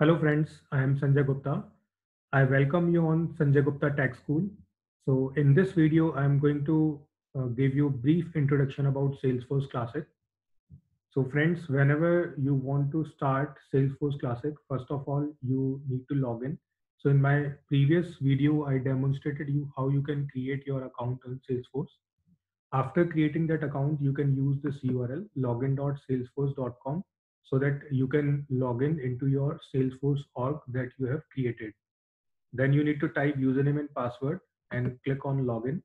Hello friends, I am Sanjay Gupta. I welcome you on Sanjay Gupta Tech School. So in this video, I am going to uh, give you a brief introduction about Salesforce Classic. So friends, whenever you want to start Salesforce Classic, first of all, you need to log in. So in my previous video, I demonstrated you how you can create your account on Salesforce. After creating that account, you can use this URL login.salesforce.com so that you can log in into your Salesforce org that you have created. Then you need to type username and password and click on login.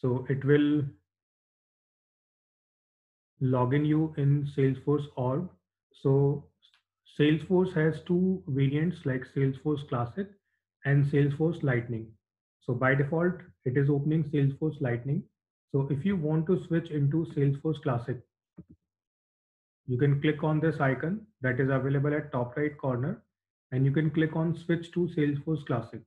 So it will login you in Salesforce org. So Salesforce has two variants like Salesforce Classic and Salesforce Lightning. So by default, it is opening Salesforce Lightning. So if you want to switch into Salesforce Classic, you can click on this icon that is available at top right corner and you can click on switch to Salesforce Classic.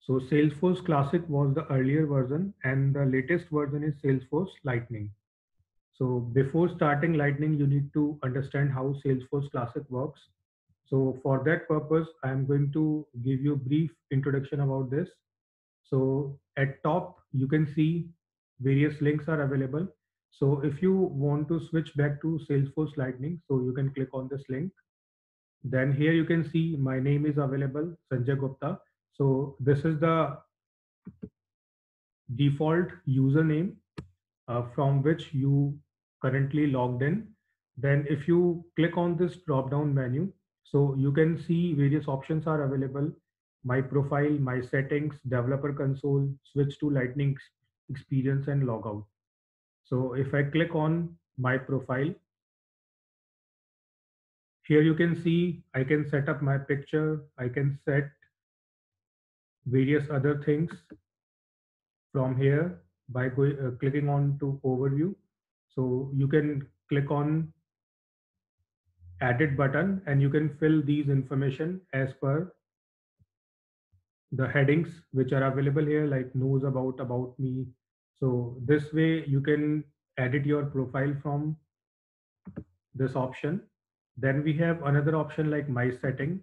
So Salesforce Classic was the earlier version and the latest version is Salesforce Lightning. So before starting Lightning, you need to understand how Salesforce Classic works. So for that purpose, I'm going to give you a brief introduction about this. So at top, you can see various links are available. So if you want to switch back to Salesforce Lightning, so you can click on this link. Then here you can see my name is available, Sanjay Gupta. So this is the default username uh, from which you currently logged in. Then if you click on this drop down menu, so you can see various options are available. My profile, my settings, developer console, switch to lightning experience and logout. So if I click on my profile, here you can see I can set up my picture. I can set various other things from here by going, uh, clicking on to overview. So you can click on edit button and you can fill these information as per the headings which are available here like knows about about me so this way you can edit your profile from this option then we have another option like my setting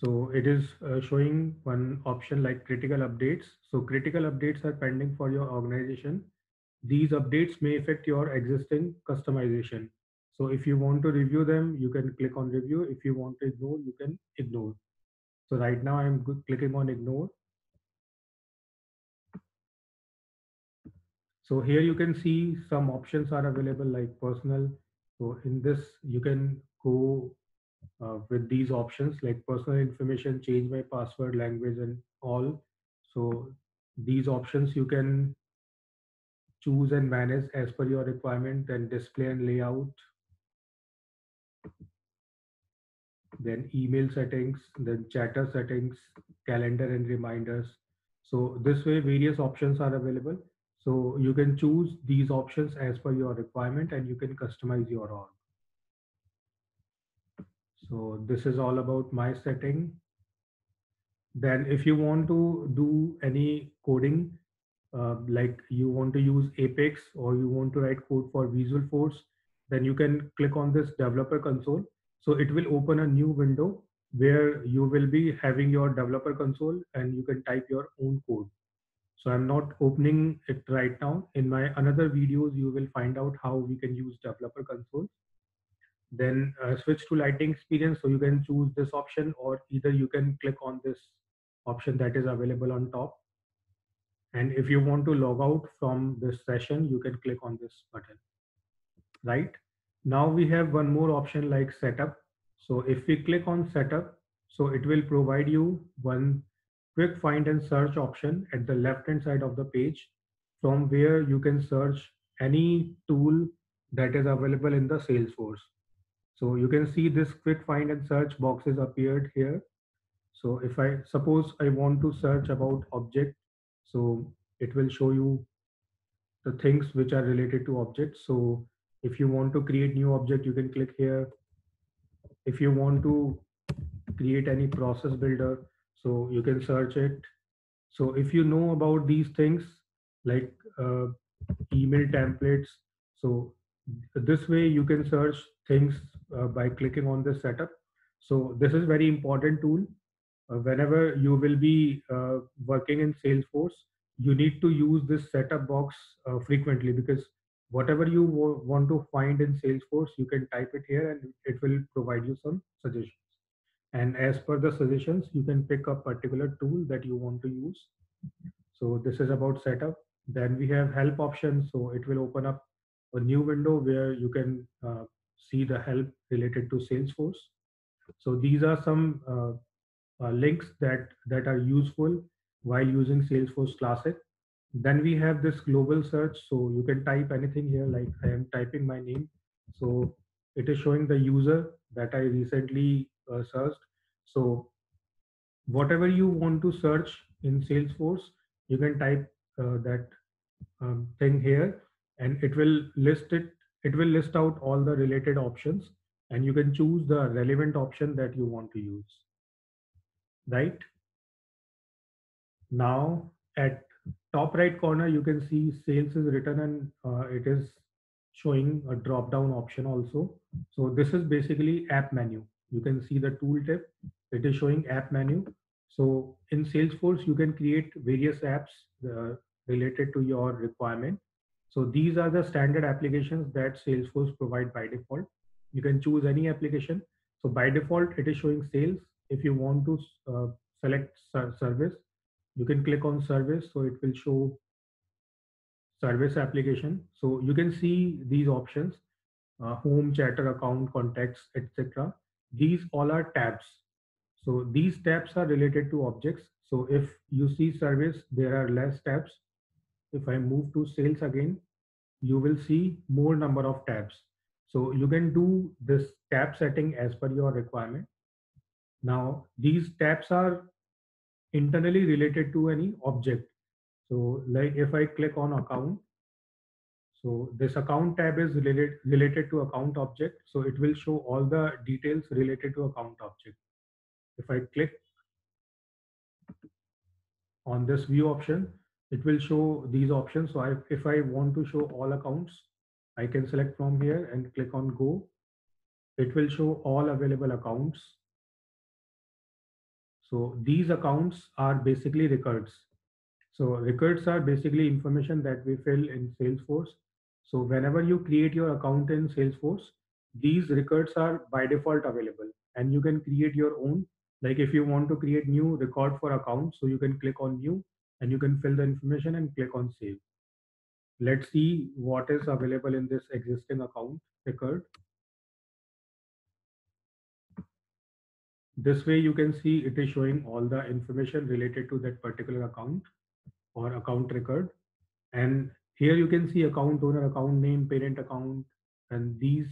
so it is uh, showing one option like critical updates so critical updates are pending for your organization these updates may affect your existing customization. So if you want to review them, you can click on review. If you want to ignore, you can ignore. So right now I'm clicking on ignore. So here you can see some options are available like personal. So in this, you can go uh, with these options like personal information, change my password, language and all. So these options you can choose and manage as per your requirement, then display and layout, then email settings, then chatter settings, calendar and reminders. So this way various options are available. So you can choose these options as per your requirement and you can customize your org. So this is all about my setting. Then if you want to do any coding, uh, like you want to use Apex or you want to write code for Visual Force, then you can click on this developer console. So it will open a new window where you will be having your developer console and you can type your own code. So I'm not opening it right now. In my another videos, you will find out how we can use developer console. Then uh, switch to lightning experience. So you can choose this option or either you can click on this option that is available on top and if you want to log out from this session, you can click on this button, right? Now we have one more option like setup. So if we click on setup, so it will provide you one quick find and search option at the left hand side of the page from where you can search any tool that is available in the Salesforce. So you can see this quick find and search boxes appeared here. So if I suppose I want to search about object so it will show you the things which are related to objects. So if you want to create new object, you can click here. If you want to create any process builder, so you can search it. So if you know about these things, like uh, email templates. So this way you can search things uh, by clicking on this setup. So this is very important tool. Uh, whenever you will be uh, working in Salesforce, you need to use this setup box uh, frequently because whatever you want to find in Salesforce, you can type it here and it will provide you some suggestions. And as per the suggestions, you can pick a particular tool that you want to use. So this is about setup. Then we have help options. So it will open up a new window where you can uh, see the help related to Salesforce. So these are some uh, uh, links that, that are useful while using Salesforce Classic. Then we have this global search. So you can type anything here, like I am typing my name. So it is showing the user that I recently uh, searched. So whatever you want to search in Salesforce, you can type uh, that um, thing here and it will list it. It will list out all the related options and you can choose the relevant option that you want to use. Right? Now at top right corner, you can see sales is written and uh, it is showing a drop down option also. So this is basically app menu. You can see the tooltip. It is showing app menu. So in Salesforce, you can create various apps uh, related to your requirement. So these are the standard applications that Salesforce provide by default. You can choose any application. So by default, it is showing sales. If you want to uh, select service, you can click on service. So it will show service application. So you can see these options, uh, home, chatter, account, contacts, etc. These all are tabs. So these tabs are related to objects. So if you see service, there are less tabs. If I move to sales again, you will see more number of tabs. So you can do this tab setting as per your requirement. Now these tabs are internally related to any object. So like if I click on account, so this account tab is related, related to account object. So it will show all the details related to account object. If I click on this view option, it will show these options. So I, if I want to show all accounts, I can select from here and click on go. It will show all available accounts. So these accounts are basically records. So records are basically information that we fill in Salesforce. So whenever you create your account in Salesforce, these records are by default available and you can create your own. Like if you want to create new record for account, so you can click on new and you can fill the information and click on save. Let's see what is available in this existing account record. This way you can see it is showing all the information related to that particular account or account record. And here you can see account owner, account name, parent account, and these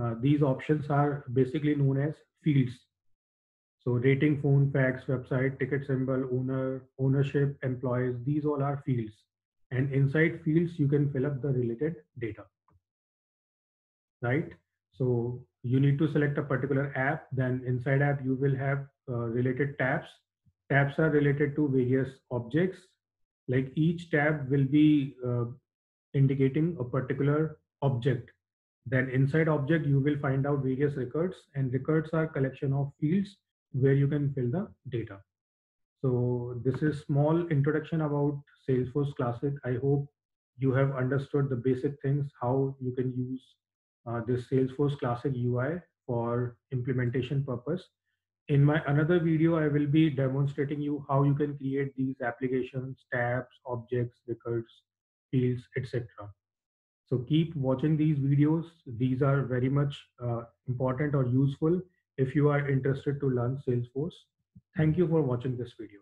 uh, these options are basically known as fields. So rating, phone, fax, website, ticker symbol, owner, ownership, employees, these all are fields. And inside fields, you can fill up the related data. Right? So you need to select a particular app, then inside app, you will have uh, related tabs. Tabs are related to various objects. Like each tab will be uh, indicating a particular object. Then inside object, you will find out various records and records are collection of fields where you can fill the data. So this is small introduction about Salesforce Classic. I hope you have understood the basic things, how you can use uh, this Salesforce Classic UI for implementation purpose. In my another video, I will be demonstrating you how you can create these applications, tabs, objects, records, fields, etc. So keep watching these videos. These are very much uh, important or useful if you are interested to learn Salesforce. Thank you for watching this video.